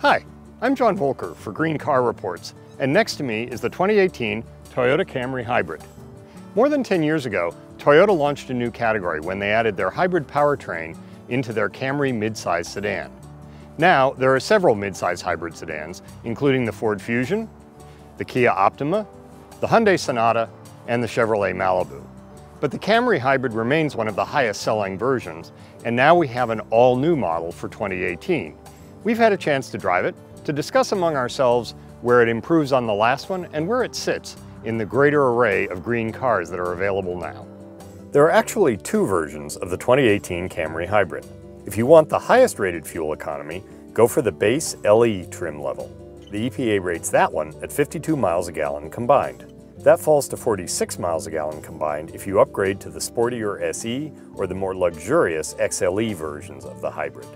Hi, I'm John Voelcker for Green Car Reports, and next to me is the 2018 Toyota Camry Hybrid. More than 10 years ago, Toyota launched a new category when they added their hybrid powertrain into their Camry midsize sedan. Now, there are several midsize hybrid sedans, including the Ford Fusion, the Kia Optima, the Hyundai Sonata, and the Chevrolet Malibu. But the Camry Hybrid remains one of the highest selling versions, and now we have an all-new model for 2018. We've had a chance to drive it, to discuss among ourselves where it improves on the last one and where it sits in the greater array of green cars that are available now. There are actually two versions of the 2018 Camry Hybrid. If you want the highest rated fuel economy, go for the base LE trim level. The EPA rates that one at 52 miles a gallon combined. That falls to 46 miles a gallon combined if you upgrade to the sportier SE or the more luxurious XLE versions of the hybrid.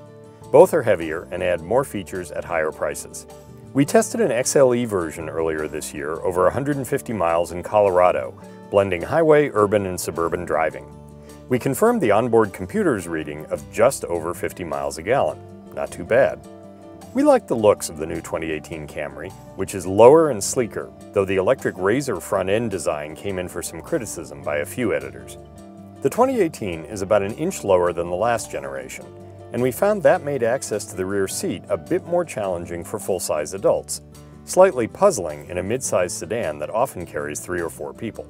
Both are heavier and add more features at higher prices. We tested an XLE version earlier this year over 150 miles in Colorado, blending highway, urban, and suburban driving. We confirmed the onboard computer's reading of just over 50 miles a gallon. Not too bad. We like the looks of the new 2018 Camry, which is lower and sleeker, though the electric Razor front-end design came in for some criticism by a few editors. The 2018 is about an inch lower than the last generation, and we found that made access to the rear seat a bit more challenging for full-size adults, slightly puzzling in a mid-size sedan that often carries three or four people.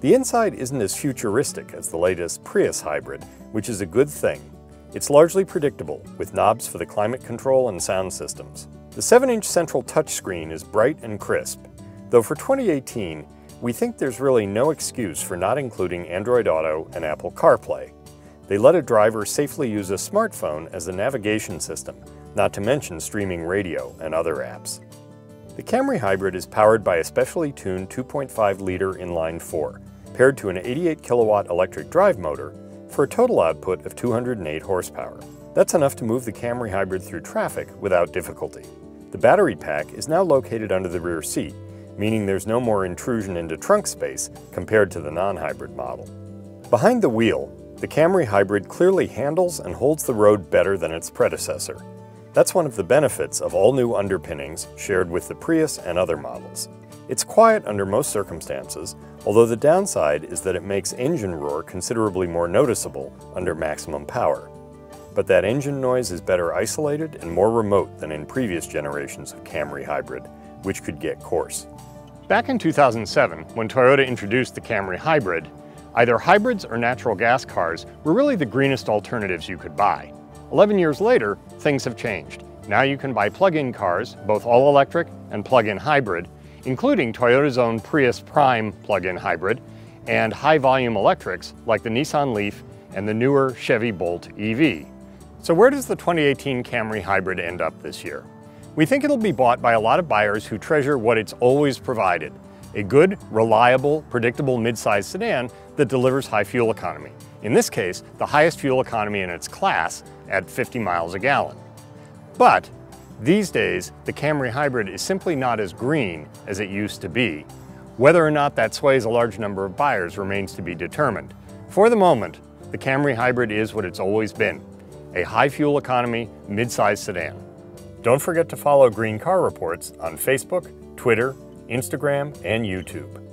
The inside isn't as futuristic as the latest Prius hybrid, which is a good thing. It's largely predictable, with knobs for the climate control and sound systems. The 7-inch central touchscreen is bright and crisp, though for 2018, we think there's really no excuse for not including Android Auto and Apple CarPlay, they let a driver safely use a smartphone as a navigation system, not to mention streaming radio and other apps. The Camry Hybrid is powered by a specially tuned 2.5-liter inline 4, paired to an 88 kilowatt electric drive motor for a total output of 208 horsepower. That's enough to move the Camry Hybrid through traffic without difficulty. The battery pack is now located under the rear seat, meaning there's no more intrusion into trunk space compared to the non-hybrid model. Behind the wheel, the Camry Hybrid clearly handles and holds the road better than its predecessor. That's one of the benefits of all new underpinnings shared with the Prius and other models. It's quiet under most circumstances, although the downside is that it makes engine roar considerably more noticeable under maximum power. But that engine noise is better isolated and more remote than in previous generations of Camry Hybrid, which could get coarse. Back in 2007, when Toyota introduced the Camry Hybrid, Either hybrids or natural gas cars were really the greenest alternatives you could buy. 11 years later, things have changed. Now you can buy plug-in cars, both all-electric and plug-in hybrid, including Toyota's own Prius Prime plug-in hybrid, and high-volume electrics like the Nissan Leaf and the newer Chevy Bolt EV. So where does the 2018 Camry Hybrid end up this year? We think it'll be bought by a lot of buyers who treasure what it's always provided, a good, reliable, predictable midsize sedan that delivers high fuel economy. In this case, the highest fuel economy in its class at 50 miles a gallon. But these days, the Camry Hybrid is simply not as green as it used to be. Whether or not that sways a large number of buyers remains to be determined. For the moment, the Camry Hybrid is what it's always been, a high fuel economy, midsize sedan. Don't forget to follow Green Car Reports on Facebook, Twitter, Instagram, and YouTube.